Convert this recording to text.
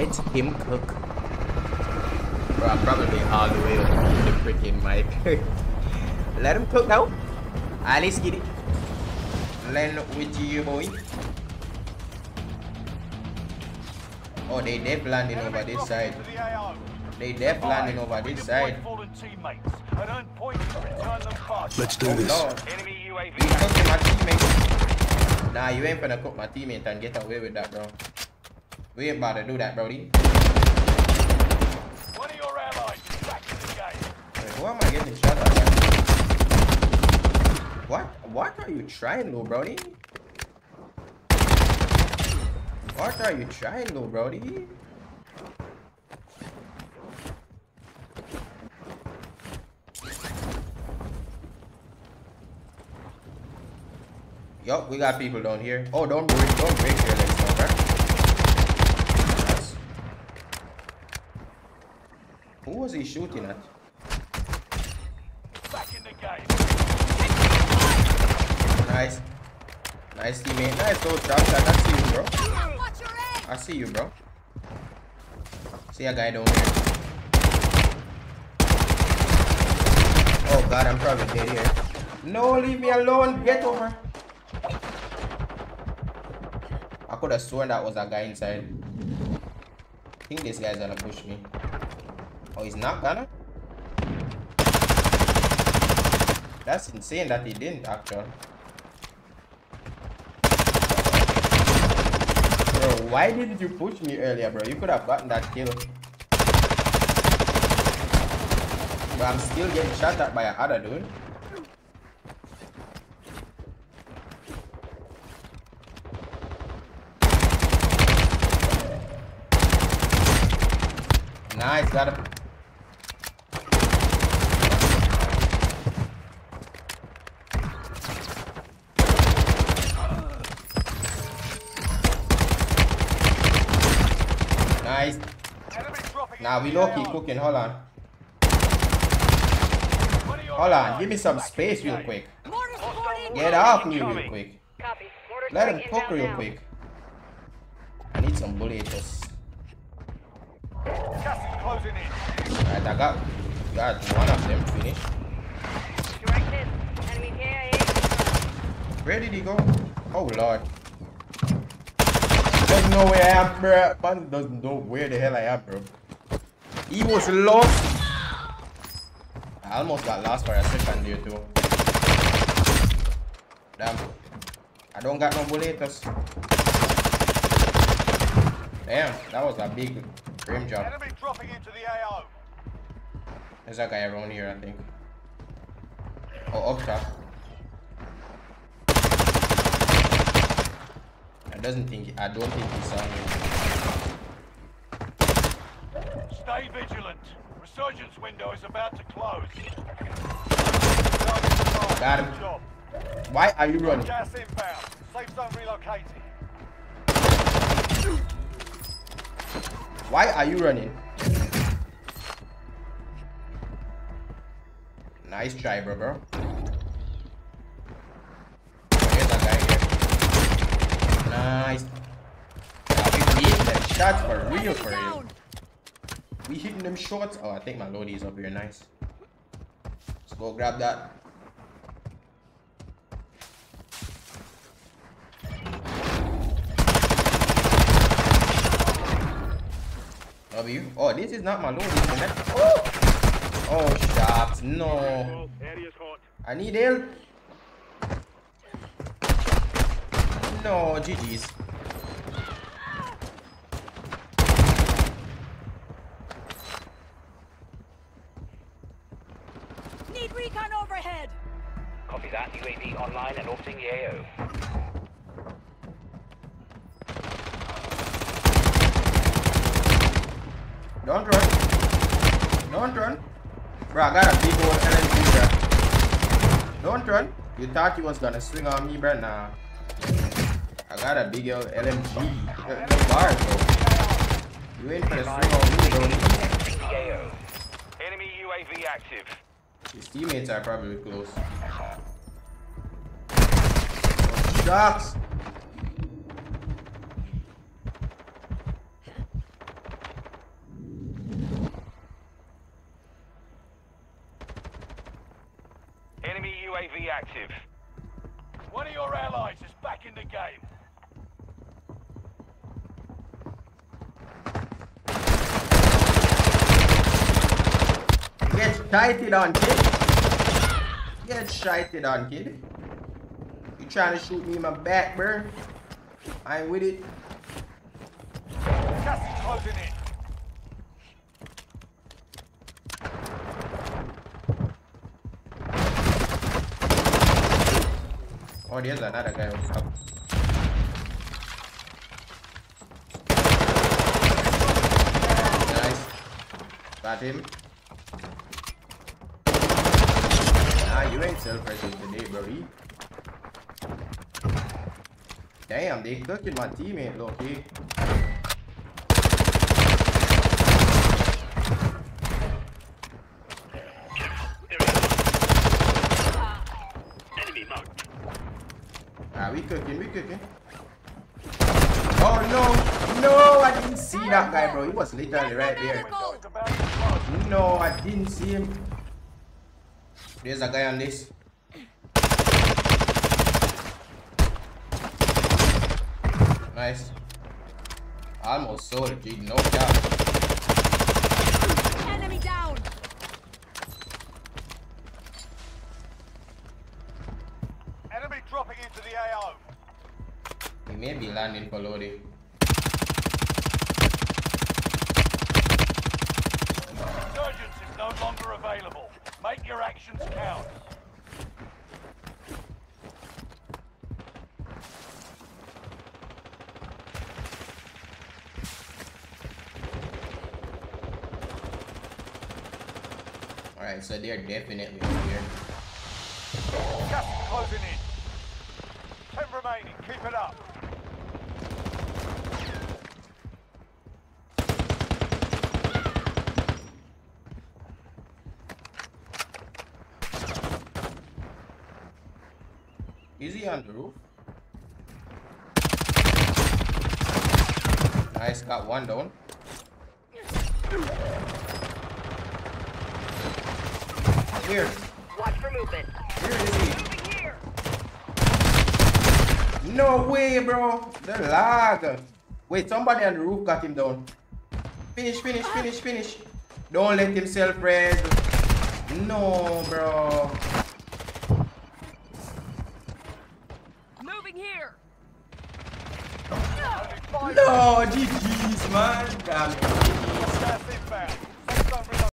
Let him cook. Bro, I'm probably all the way up the freaking mic. Let him cook now. Alright, let's get it. Land with you, boy. Oh, they dead landing over this side. They dead landing over this side. Let's do Oh, this. Enemy You UAV. cooking my teammate. Nah, you ain't finna cook my teammate and get away with that, bro. We ain't about to do that, Brody. One of your allies is back in the game. Wait, who am I getting shot at? What? What are you trying, little Brody? What are you trying, little Brody? Yup, we got people down here. Oh, don't break, don't break your legs now, bro. Nice. Who was he shooting at? Back in the game. Nice. Nice teammate. Nice little drop shot. I see you, bro. Watch your head! I see you, bro. See a guy down here. Oh god, I'm probably dead here. No, leave me alone. Get over. I could have sworn that was a guy inside. I think this guy's gonna push me. Oh, he's not gonna? That's insane that he didn't, actually. Bro, why didn't you push me earlier, bro? You could have gotten that kill. But I'm still getting shot at by another dude. Nice, got him. Nice. Enemy dropping Now we low key cooking. Hold on. One of your Hold on. Give me some space real quick. Get off me real quick. Let him cook real quick. I need some bullets. Gas is closing in. Alright, I got got one of them finished. Direct hit. Enemy KIA. Where did he go? Oh lord. Doesn't know where I am, bro. Man doesn't know where the hell I am, bro. He was lost. I almost got lost for a second there too. Damn. I don't got no bullets. Damn, that was a big frame job. Enemy dropping into the AO. There's a guy around here, I think. Oh, up top. I doesn't think I don't think he saw me. Stay vigilant. Resurgence window is about to close. Got him. Why are you running? Gas inbound. Safe zone relocated. Why are you running? Nice try, bro, bro. There's a guy here. Nice. Yeah, we hitting them shots for real, for real. We hitting them shots. Oh, I think my loadie is up here. Nice. Let's go grab that. W. Oh, this is not my loadie. Oh, oh shots. No. I need help. No, GG's. Need recon overhead! Copy that. UAV online and orbiting the AO. Don't run. Don't run. Bro, I got a big old LMG, bro. Don't run. You thought you was gonna swing on me, bro? Nah. I got a big old LMG. The, uh, the bar, bro. You ain't gonna swing on me, bro. Exiting the AO. Enemy UAV active. His teammates are probably close. Shots. Enemy UAV active. One of your allies is back in the game. Get shited on, kid. Get shited on, kid. You trying to shoot me in my back, bro? I ain't with it. Gas closing in. Oh, there's another guy on top. Nice. Got him. Nah, you ain't self-pressing today, buddy. Damn, they cooking my teammate, low key. Ah, we cooking, we cooking. Oh no, no, I didn't see that guy, bro. He was literally right there. No, I didn't see him. There's a guy on this. Nice. Almost sold it, G. No doubt. Enemy down. Enemy dropping into the AO. He may be landing for loadie. Resurgence is no longer available. Make your actions count. Alright, so they're definitely here. Is closing in. Ten remaining. Keep it up. Is he on the roof? Nice, got one down. Here, Watch for movement. here is he. Moving here. No way, bro. The lag. Wait, somebody on the roof got him down. Finish, finish, finish, finish. Don't let him self-res. No, bro. No, GG's, man. Damn.